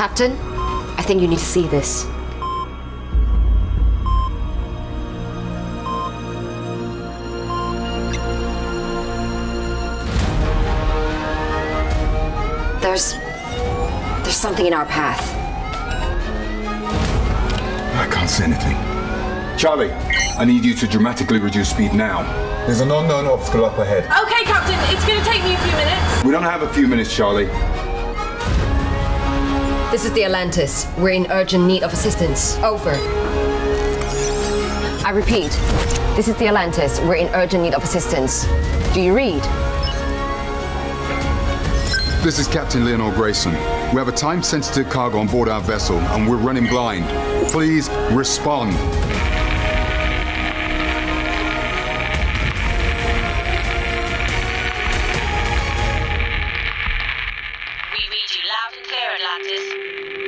Captain, I think you need to see this. There's. There's something in our path. I can't see anything. Charlie, I need you to dramatically reduce speed now. There's an unknown obstacle up ahead. Okay, Captain, it's going to take me a few minutes. We don't have a few minutes, Charlie. This is the Atlantis. We're in urgent need of assistance. Over. I repeat, this is the Atlantis. We're in urgent need of assistance. Do you read? This is Captain Leonore Grayson. We have a time sensitive cargo on board our vessel and we're running blind. Please respond. We read you loud and clear, Atlantis.